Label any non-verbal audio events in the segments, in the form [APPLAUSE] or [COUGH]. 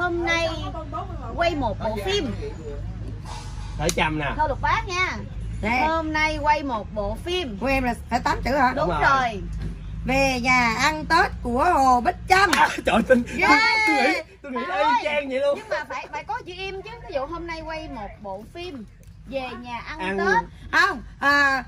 hôm nay quay một bộ phim Thở chăm nè thơ lục bát nha Nè, hôm nay quay một bộ phim của em là phải 8 chữ hả? đúng rồi. rồi Về nhà ăn Tết của Hồ Bích Trâm. à, Trời tin Yeah. Tôi nghĩ Tôi nghĩ y ơi. chang vậy luôn nhưng mà phải phải có chữ im chứ ví dụ hôm nay quay một bộ phim về nhà ăn, Ăn. tết. Không, à,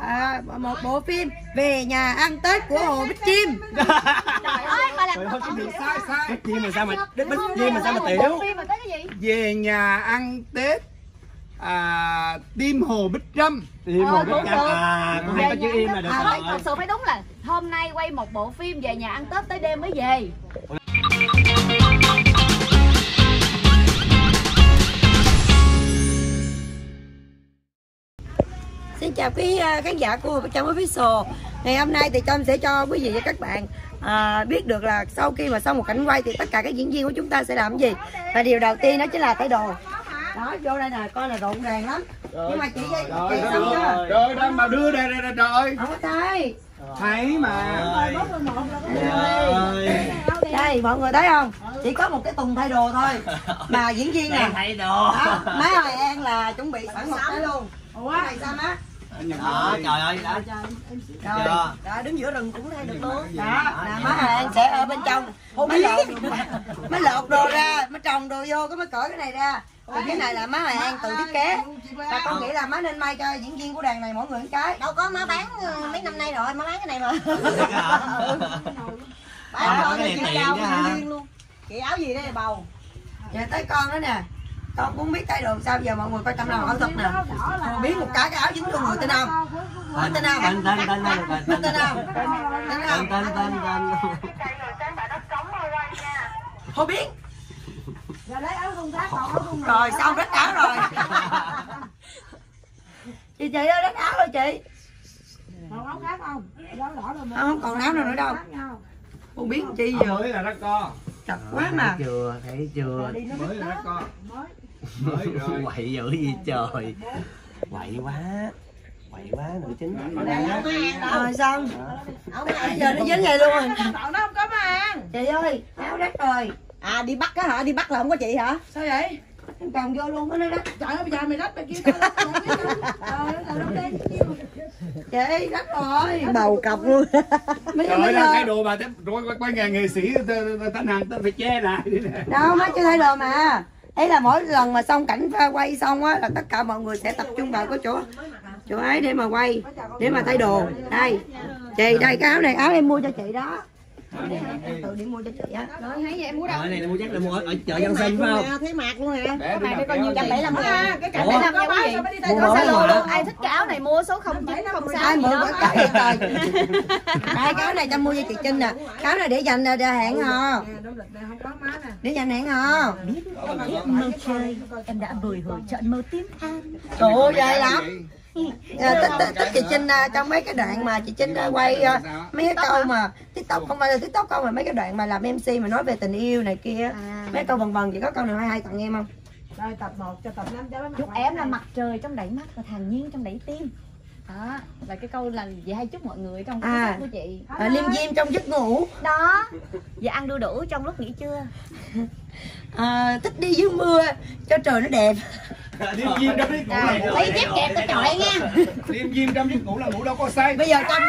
à, một bộ phim Về nhà ăn Tết của Hồ Bích Chim. [LAUGHS] trời ơi mà gì gì sai sai. Bích Chim mà sao mà Bích Chim mà sao mà tiểu? Bộ phim mà tới cái gì? Về nhà ăn tết à, tim hồ bích trâm. Im Ờ, một Bích Chăm đúng. À Con Về hay có chữ im là được. À, rồi. thật sự phải đúng là hôm nay quay một bộ phim về nhà ăn tết tới đêm mới về Xin chào quý à, khán giả của Trâm Official. Ngày hôm nay thì Trâm sẽ cho quý vị và các bạn à, biết được là sau khi mà xong một cảnh quay thì tất cả các diễn viên của chúng ta sẽ làm gì. Và điều đầu tiên đó chính là thay đồ. Đó, vô đây nè, coi là rộn ràng lắm. Nhưng mà chị chị rồi xong chưa? rồi đang mà đưa đây đây đây trời Không có thấy. thấy mà Đây, mọi người thấy không? Chỉ có một cái tùng thay đồ thôi. Mà diễn viên nè. Thay đồ má Hoài An là chuẩn bị sẵn một cái luôn. Ủa, này sao má? Đó trời ơi đã Rồi, đó, đứng giữa rừng cũng thay được luôn. Đó, là má An sẽ ở bên trong. Mới lột, mới lột đồ ra, mới trồng đồ vô, cái mới cởi cái này ra. Còn cái này là má Hoài An tự thiết kế. Và con nghĩ là má nên may cho diễn viên của đoàn này mỗi người một cái. đâu có má bán ờ, mấy năm nay rồi má bán cái này mà. À, có cái này tiền chứ hả? [LAUGHS] chị áo gì đây bầu? Giờ tới con đó nè. Con cũng biết thay đồ sao giờ mọi người coi tâm lòng ảo thuật nè. Con biết một cái cái áo dính luôn người tin không? Tên Tên nào? tên tên tên tên tên Tên nào? Tên tên tên tên tên Không biết. Rồi xong đất [LAUGHS] áo rồi. chị chị ơi đất áo rồi chị. Không, không còn áo nào nữa đâu. Không biết chi giờ. mới là nó co Chặt quá mà. chưa thấy chưa mới là nó co mới rồi quậy dữ gì trời quậy quá quậy quá nữ chính Rồi xong. Bây giờ nó dính vậy luôn rồi. nó không có mà Chị ơi, áo đất rồi. à đi bắt á hả đi bắt là không có chị hả Sao vậy? Em còn vô luôn đó nó đất. trời ơi bây giờ mày đất mày kia Chị đất rồi. bầu cọc luôn Mấy trời ơi đang thay đồ mà rồi quay- nghề nghệ sĩ thanh hàng tôi phải che lại đâu má chưa thay đồ mà ấy là mỗi lần mà xong cảnh quay xong á là tất cả mọi người sẽ tập trung vào cái chỗ chỗ ấy để mà quay để mà thay đồ. Đây. Chị đây cái áo này áo em mua cho chị đó. Để em tự đi mua cho chị á. Rồi thấy vậy em mua đâu? Ở này là mua chắc là mua ở, ở chợ Dân Sinh phải không? thấy mặt luôn nè. Bạn đây coi nhiêu trăm bảy mươi lăm cái Ủa? bảy mươi lăm Mua zalo mà. luôn. Ai thích cái áo này mua số không chín không sáu ai gì mua đó. [LAUGHS] cái cái này trời đây cái áo này cho mua cho chị Trinh nè. Cái áo này để dành để hẹn hò. Để dành hẹn hò. Mơ chơi em đã bồi hồi chọn mơ tím than trời ơi ghê lắm. À, tích tích tích chị Trinh à, trong mấy cái đoạn mà chị Trinh à, quay à, mấy cái câu mà tiktok không phải là tiktok không mà mấy cái đoạn mà làm mc mà nói về tình yêu này kia mấy câu vần vần chị có câu nào hay hay tặng em không? Rồi tập 1 cho tập 5 cho chúc em là mặt trời trong đẩy mắt và thản nhiên trong đẩy tim đó là cái câu là chị hay chúc mọi người trong cái À. của chị. À, liêm diêm trong giấc ngủ. Đó. Và ăn đu đủ trong lúc nghỉ trưa. [LAUGHS] À, thích đi dưới mưa cho trời nó đẹp. Liêm diêm trong giấc ngủ là ngủ lấy dép kẹp cái chọi nha. [LAUGHS] Liêm diêm trong giấc ngủ là ngủ đâu có say. Bây giờ trong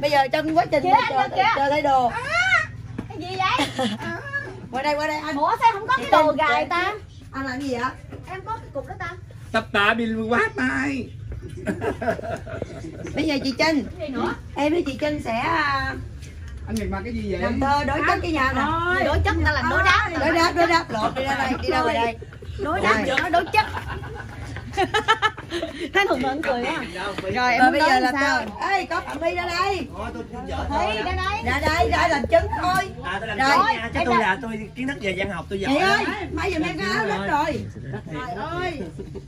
bây giờ trong quá trình chờ, chờ thay đồ. Cái gì vậy? [LAUGHS] Qua đây qua đây anh. Ủa sao không có cái đồ gài ta? Anh làm gì vậy? Em có cái cục đó ta. Tập tạ bị quá tay bây giờ chị Trinh em với chị Trinh sẽ à, anh nhìn mà cái gì vậy làm thơ đối chất với nhau nè đối chất ta là đối đáp đối đáp đối đáp lột đi ra đây đi ra ngoài đây đối đáp giữa nó đối chất thấy hùng ấn cười quá rồi em bây giờ làm làm sao ê có phạm vi ra đây thấy ra đây ra đây ra làm chứng thôi À, tôi làm Rồi, chứ tôi là tôi kiến thức về văn học tôi giỏi chị ơi bây giờ mang cái áo đất rồi trời ơi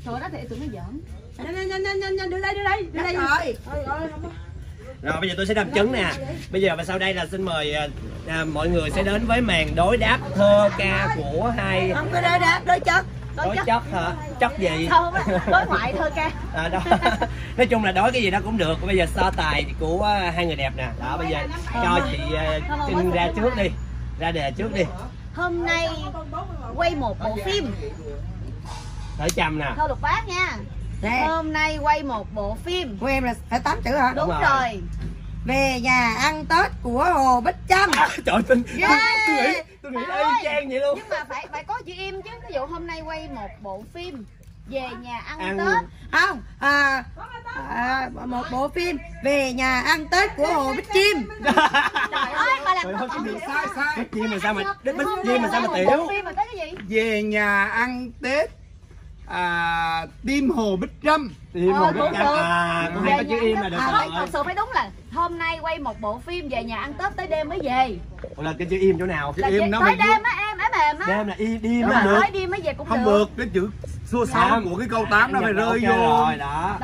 trời đó thì tụi nó giỡn nhanh nhanh nhanh nhanh nhanh đưa đây đưa đây đưa đây. rồi. Rồi bây giờ tôi sẽ làm chứng nè. Bây giờ và sau đây là xin mời à, à, mọi người sẽ đến với màn đối đáp thơ ca của hai không có đối đáp đối chất. Đối chất. hả? Chất gì? không đối ngoại thơ ca. À, đó. [LAUGHS] Nói chung là đối cái gì đó cũng được. Bây giờ so tài của à, hai người đẹp nè. Đó bây giờ cho chị à, Trinh ra trước đi. Ra đề trước đi. Hôm nay quay một bộ phim. Tới trăm nè. Thơ lục bát nha nè. Hôm nay quay một bộ phim. Của em là phải tám chữ hả? Đúng, Đúng rồi. rồi. Về nhà ăn tết của hồ bích trâm. À, trời ơi, tin Yeah. tôi nghĩ tôi nghĩ y ơi. chang vậy luôn. Nhưng mà phải phải có chữ im chứ. Ví dụ hôm nay quay một bộ phim về nhà ăn, Ăn. tết. Không à, à, một bộ phim về nhà ăn tết của hồ bích chim trời ơi bà làm gì sai sai. Bích chim mà sao mà bích chim mà sao mà tiểu? phim mà tới cái gì? Về nhà ăn tết à, tim hồ bích trâm. Tim Ờ, hồ bích cũng trâm. à tôi Về thấy có nhà chữ im ăn là được. À, rồi. thật sự phải đúng là hôm nay quay một bộ phim về nhà ăn tết tới đêm mới về. Ủa là cái chữ im chỗ nào? Là im nó tới đêm á em á mềm á. Đêm là y đêm là được. tới đêm mới về cũng không được. được cái chữ số sáu của cái câu 8 nó phải rơi vô. rồi đó.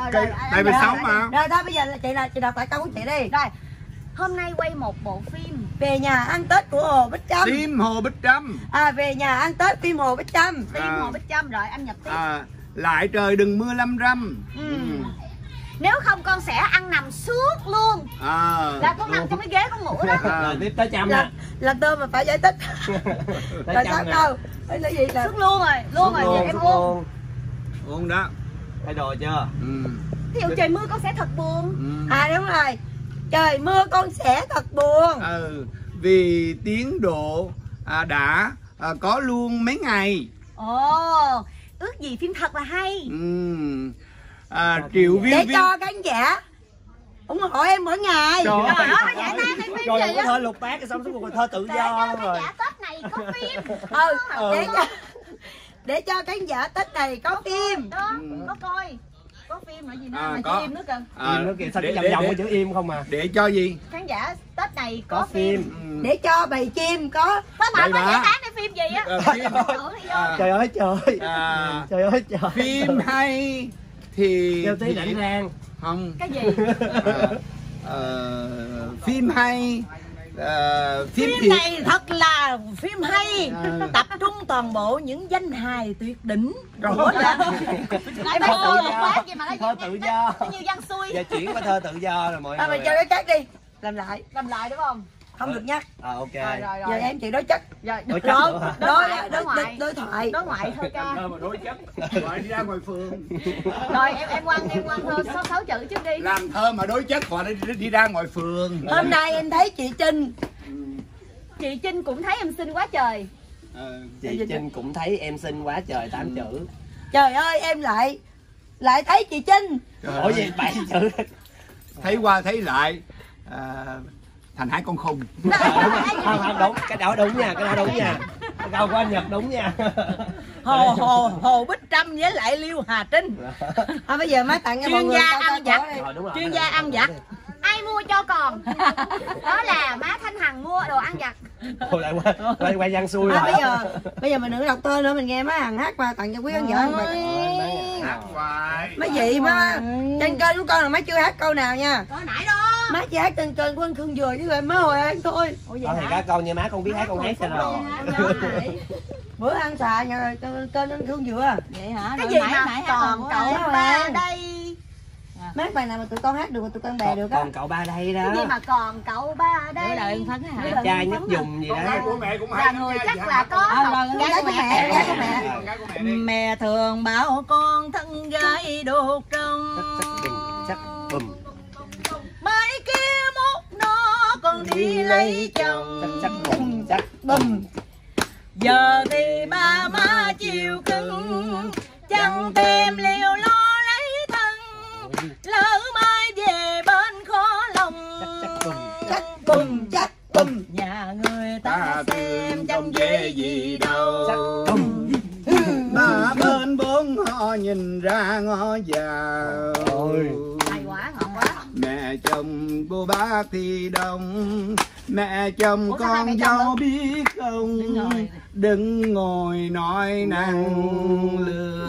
Tại vì sáu mà. rồi thôi bây giờ là chị là chị đọc lại câu của chị đi. Rồi hôm nay quay một bộ phim. Về nhà ăn tết của hồ bích trâm. Tim hồ bích trâm. À về nhà ăn tết phim hồ bích trâm. Tim À. hồ bích trâm rồi anh nhập tiếp. À, lại trời đừng mưa lâm râm. Ừ. nếu không con sẽ ăn nằm suốt luôn. À, là con nằm trong cái ghế con ngủ đó. À, rồi tiếp tới trăm là nè. là tôi mà phải giải thích. [LAUGHS] Là sao nè. đâu? Là gì là suốt luôn rồi luôn rồi giờ em suốt luôn. Uống đó. Thay đồ chưa? Ừ. dụ trời mưa con sẽ thật buồn. Ừ. à đúng rồi trời mưa con sẽ thật buồn. Ừ, vì tiến độ à, đã à, có luôn mấy ngày. Ồ ước gì phim thật là hay. Ừ. à, triệu để viên viên cho khán giả ủng hộ em mỗi ngày. Trời ơi. giải tán hay phim rồi có thơ lục bát xong xuống một thơ tự để do cho luôn khán rồi. giả tết này có phim. [LAUGHS] Ừ, để cho để cho khán giả tết này có phim. Đó có coi có phim là gì nữa? À, mà có. chữ im nữa kìa. À, im nữa kìa. Sao để, cái vòng vòng chữ im không à? để cho gì? Khán giả tết này có, có phim, phim. Ừ. để cho bầy chim có có mà có giải tán phim gì á? À, phim, à, trời ơi trời à, trời ơi trời phim hay thì kêu tí rảnh rang. Không. Cái gì? À, [LAUGHS] ờ, phim hay ờ, phim, phim thì này thật là phim hay Ừ. tập trung toàn bộ những danh hài tuyệt đỉnh Rồi. của là lại Thơ tự do. nó Thơ tự do. nó như văn xuôi giờ chuyển qua thơ tự do rồi mọi à, người cho đối chất đi làm lại làm lại đúng không không được nhắc. À ok. Rồi rồi giờ rồi em chị đối chất. Rồi Đối đối chất đối đối đối đối, ngoại đối thoại. Đối ngoại thơ ca. Mà đối chất. Gọi đi ra ngoài phường. Rồi em em quăng em quăng thơ sáu sáu chữ trước đi. Làm thơ mà đối chất họ đi, đi ra ngoài phường. Hôm nay em thấy chị trinh. Chị trinh cũng thấy em xinh quá trời. Ờ, chị trinh cũng thấy em xinh quá trời tám chữ. Trời ơi em lại lại thấy chị trinh. Ủa gì bảy chữ. Thấy qua thấy lại. À, thành hai con khùng không không đúng cái đó đúng nha cái đó đúng nha. Cái câu của anh nhật đúng nha. Hồ hồ hồ bích trâm với lại liêu hà trinh. À, bây giờ má tặng cho mọi người gia ăn đúng rồi. chuyên gia ăn vặt. ai mua cho còn? Đó là má thanh hằng mua đồ ăn vặt. Thôi lại quay quay quay văn xuôi à, rồi bây giờ bây giờ mình đừng có đọc tên nữa mình nghe má hằng hát qua tặng cho quý khán giả hát hoài. Mấy gì má. trên kênh của con là má chưa hát câu nào nha. Có nãy đó má chỉ hát trên kênh của anh Khương Dừa chứ em mới hồi ăn thôi. Ủa vậy thì hả? các con như má con biết hát con hát cho rồi [LAUGHS] bữa ăn xà nhà kênh kênh anh Khương Dừa. Vậy hả? Cái Rồi gì mãi- mà mãi còn cậu ba à. đây mấy bài nào mà tụi con hát được mà tụi con bè được á. còn cậu ba đây đó. Cái gì mà còn cậu ba đây? Bữa đầu em phấn hả? đẹp trai nhất dùng gì đó. Gái của mẹ cũng là hay người chắc là có À, rồi, gái của mẹ con gái của mẹ con gái của mẹ đi. Mẹ thường bảo con thân gái đột trong chắc chắc bùm đi lấy chồng. chắc chắc bùm chắc bùm giờ thì ba má chiều cưng chẳng thêm liều lo lấy thân. Lỡ mai về bên khó lòng. Chắc chắc bùm chắc bùm nhà người ta xem tìm trong không dễ gì đâu. chắc ba bên bốn họ nhìn ra ngó vào Ôi. hay quá ngọt quá mẹ chồng cô bác thì đông. Mẹ chồng Ủa, con dâu biết không? Đứng ngồi. đừng ngồi nói năng lừa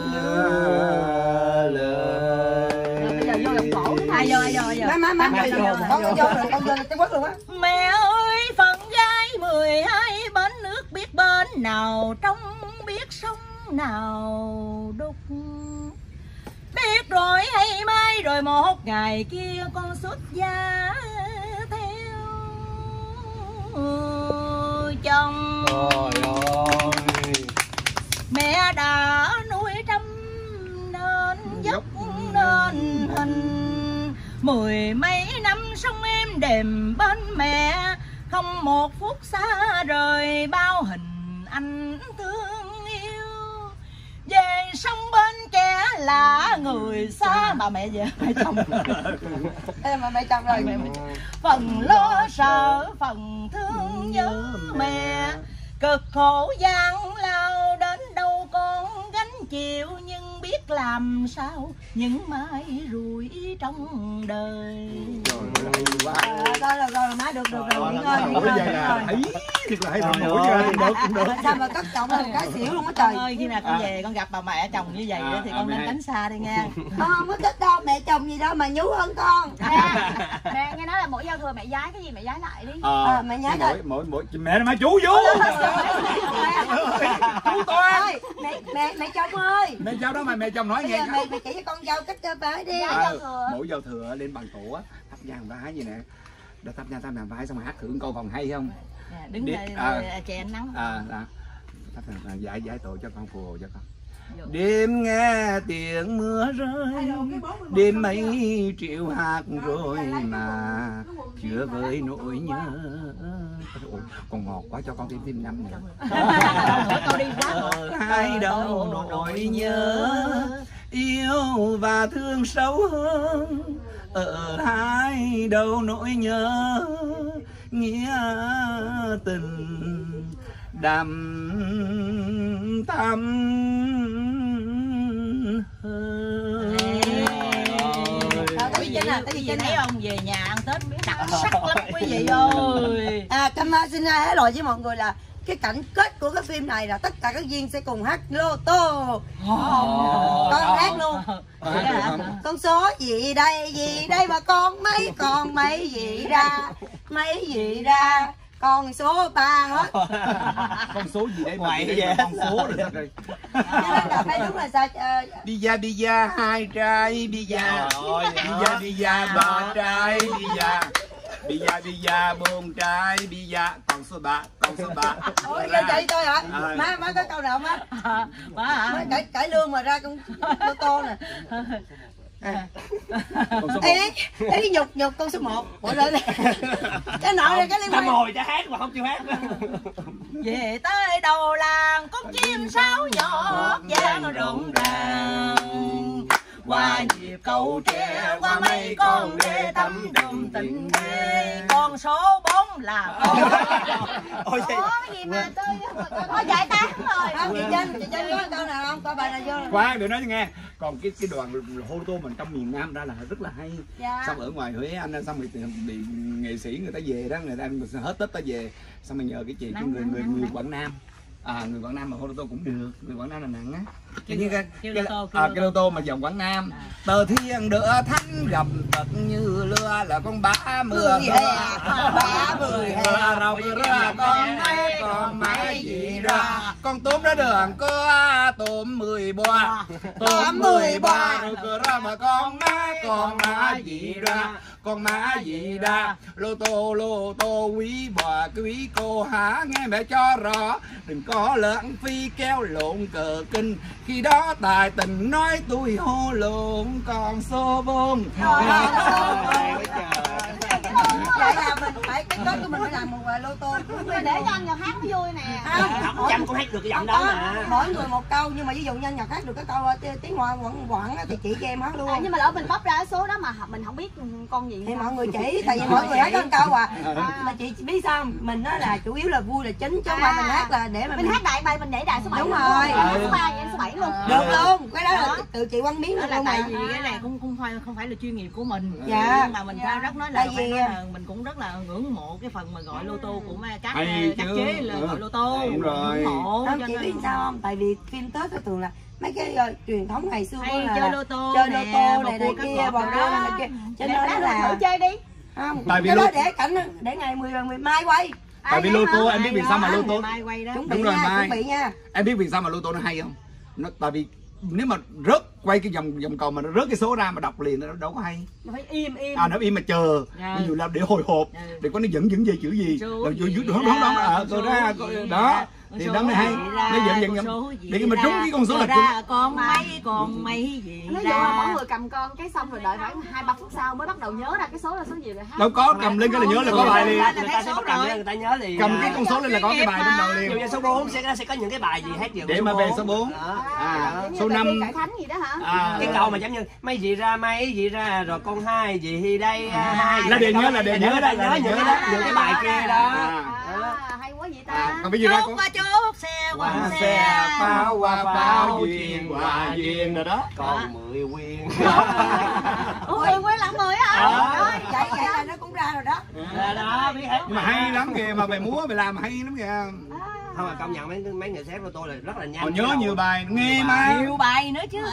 vô má má má. Má vô, vô? Con vô. rồi con vô là Trung Quốc luôn á Mẹ ơi phận gái mười hai bến nước biết bên nào trong biết sông nào đục. Biết rồi hay rồi một ngày kia con xuất gia theo. Chồng Trời ơi. mẹ đã nuôi trăm nên dốc. nên hình. Mười mấy năm sống em đềm bên mẹ không một phút xa rời bao hình là người xa mà mẹ về mẹ chồng. [LAUGHS] Ê, mà mẹ chồng rồi. Phần lo sợ phần thương nhớ mẹ. cực khổ gian lao đến đâu con gánh chịu nhưng biết làm sao những mai rủi trong đời À, thôi rồi rồi má được được rồi nghỉ ngơi nghỉ ngơi à? Ấy, thiệt là hay rồi được cũng được. sao mà cất trọng lên cái xỉu luôn á trời ơi khi nào con về con gặp bà mẹ chồng như vậy thì con nên tránh xa đi nha con không có thích đâu mẹ chồng gì đâu mà nhú hơn con mẹ nghe nói là mỗi giao thừa mẹ giái cái gì mẹ giái lại đi Ờ, Ờ, mẹ nhớ mỗi rồi. mỗi mỗi mẹ mà chú chú chú toan Ôi, mẹ mẹ mẹ chồng ơi mẹ cháu đó mà mẹ chồng nói nghe mẹ chỉ cho con dâu cách cho phải đi Dạ. Thừa. mỗi giao thừa lên bằng tổ á thắp nhang vái gì nè đã thắp nhang thắp nhang vái xong rồi hát thử câu còn hay không Nè, đứng Đi- đây à. à. chè nắng à là thắp nhang à, giải giải tội cho con phù hộ cho con đêm nghe tiếng mưa rơi đêm mấy triệu hạt rồi mà chưa với nỗi nhớ Ôi, còn ngọt quá cho con thêm thêm năm nữa con đi quá ở hai đầu nỗi nhớ yêu và thương sâu hơn. Ở hai đầu nỗi nhớ nghĩa tình đậm thắm hơn. Ờ, cái gì trên à, cái gì quý vị trên thấy không về nhà ăn tết đặc sắc lắm quý vị ơi. À, cảm ơn xin hé lời với mọi người là cái cảnh kết của cái phim này là tất cả các viên sẽ cùng hát lô tô. Con hát luôn. Con số gì đây gì đây mà con mấy con mấy gì ra mấy gì ra. Con số ba hết. [LAUGHS] Con số gì đấy đấy vậy? con số rồi. Rồi là phải đúng là sao? Ờ, đi ra đi ra hai trai đi ra. Đi ra đi ra ba trai đi ra ra ra bốn trai đi ra con số ba con số ba. Ôi vậy chị tôi hả? Ờ. má má có câu nào má? Má hả? Má cải cải lương mà ra con tô nè. Con số Ê, ê, nhục nhục con số 1 Ủa lên Cái nọ này cái liên quan. hồi cho hát mà không chịu hát. Về tới đầu làng con chim sáo nhỏ vang rộn ràng qua nhịp cầu tre qua mấy con đê thắm đùm tình đê con số bốn là [LAUGHS] Ôi cái gì mà tôi có giải tán rồi. Không, chị Trinh, chị Trinh có câu nào không? Coi bài nào vô. Khoan để nói cho nghe. Còn cái cái đoàn hô tô mình trong miền Nam ra là rất là hay. Dạ. Xong ở ngoài Huế anh xong rồi bị nghệ sĩ người ta về đó người ta hết tết ta về. Xong rồi nhờ cái chị cái người người người Quảng Nam à người Quảng Nam mà hô tô cũng được. Người Quảng Nam là nặng á. Cái như cái kêu cái, tô, kêu à, cái lô tô mà dòng Quảng Nam. Tờ thiên đỡ thánh gầm tật như lưa là con bá mưa Mười hè, bá mười hè. Rau ra con con gì ra con tôm ra đường có tôm mười boa tôm mười boa rồi cửa ra mà con má con má gì ra? Con má gì ra? Lô tô lô tô quý bà quý cô hả? Nghe mẹ cho rõ đừng có lãng phi kéo lộn cờ kinh. Khi đó tài tình nói tôi hô lộn còn số bốn Vậy là mình phải cái kết của mình phải làm một bài lô tô. Để cho anh Nhật hát nó vui nè Chăm cũng hát được cái giọng đó có mà. mỗi người một câu nhưng mà ví dụ như nhật hát được cái câu ờ, tiếng ngoại quẩn quẩn á, thì chị cho em hát luôn. À, nhưng mà lỡ mình bóc ra cái số đó mà mình không biết con gì thì mọi người chỉ tại vì mọi người hát có một câu à mà chị biết sao mình nói là chủ yếu là vui là chính chứ không phải mình hát là để mà mình hát đại bài mình để đại số 7 Đúng rồi. số 3 vậy số 7 luôn. Được luôn cái đó là tự chị quăng miếng là tại vì cái này không không phải không phải là chuyên nghiệp của mình Dạ. nhưng mà mình Dạ. rất nói là Tại phải vì- nói là mình cũng rất là ngưỡng mộ cái phần mà gọi lô tô của các Hay các chứ. chế là gọi lô tô Đúng rồi. ủng hộ không chị biết sao không tại vì phim tết nó thường là mấy cái ờ, truyền thống ngày xưa hay là chơi lô tô chơi lô tô này này kia bầu đó. này kia cho Để nên là thử chơi đi không Tại vì lô- để cảnh để ngày 10 10 mai quay tại vì lô tô em biết vì sao mà lô tô mai quay đó chuẩn Đúng rồi, Mai. chuẩn bị nha em biết vì sao mà lô tô nó hay không nó tại vì nếu mà rớt quay cái vòng vòng cầu mà nó rớt cái số ra mà đọc liền nó đâu có hay. Mà phải im im. À nó im mà chờ. Dạ. ví dụ là để hồi hộp Ừ. để có nó dẫn dẫn về chữ gì. Rồi dưới đó đó. Đó à, cô- ra. đó thì năm này hay nó dẫn dẫn dẫn để mình trúng cái con số là ra con mấy con mấy gì ví dụ là mỗi người cầm con cái xong rồi đợi khoảng hai ba phút sau mới bắt đầu nhớ ra cái số là số gì rồi hát đâu có cầm lên cái là nhớ là có bài liền người ta sẽ bắt đầu người ta nhớ liền cầm cái con số lên là có cái bài trong đầu liền như số 4 sẽ sẽ có những cái bài gì hát nhiều để mà về số 4 à Giống như số bài 5 thi cải thánh gì đó hả à cái câu mà giống như mấy gì ra mấy gì ra rồi con hai gì đây à, hai là để nhớ là để nhớ nhớ đó đó nhớ những cái đó những cái bài kia đó À. à, hay quá vậy ta À, còn bây giờ ra chốt con qua chốt xe qua xe pháo hoa pháo duyên hoa duyên rồi đó. Còn mười quyên ôi quên lặng mười hả Ờ. vậy vậy là nó cũng ra rồi đó. Là đó biết hết. Mà hay lắm kìa mà mày múa mày làm hay lắm kìa. Không mà công nhận mấy mấy người sếp của tôi là rất là nhanh còn nhớ nhiều bài nghe mai. Nhiều bài nữa chứ.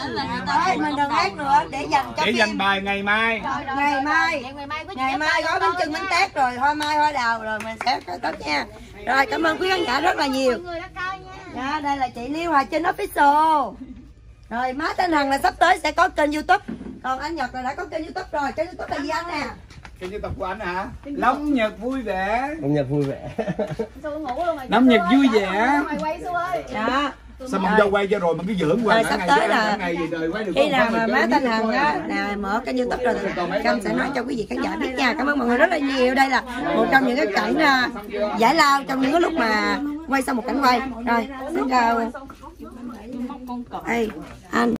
Thôi mình đừng hát nữa để dành cho để dành bài ngày mai. Ngày mai. Ngày mai có ngày chuyện mai ép gói bánh chưng bánh tét rồi hoa mai hoa đào rồi mình sẽ tất nha rồi cảm ơn quý khán giả rất là nhiều. Mọi người đã coi nha. Đó, đây là chị Liêu Hòa Trinh official. Rồi má tên Hằng là sắp tới sẽ có kênh youtube. Còn anh Nhật là đã có kênh youtube rồi. Kênh youtube là gì anh nè? Dân tộc của anh hả? Long nhật vui vẻ. Công nhật vui vẻ. Năm nhật vui vẻ. mày quay Xu ơi. Đó sao mà cho quay cho rồi mà cứ Rồi, hoài sắp tới là khi nào mà má tên Hằng á là mở kênh youtube rồi thì Cam sẽ nói cho quý vị khán giả biết nha cảm ơn mọi người rất là nhiều đây là một trong những cái cảnh à, giải lao trong những cái lúc mà quay xong một cảnh quay rồi xin chào Ê, anh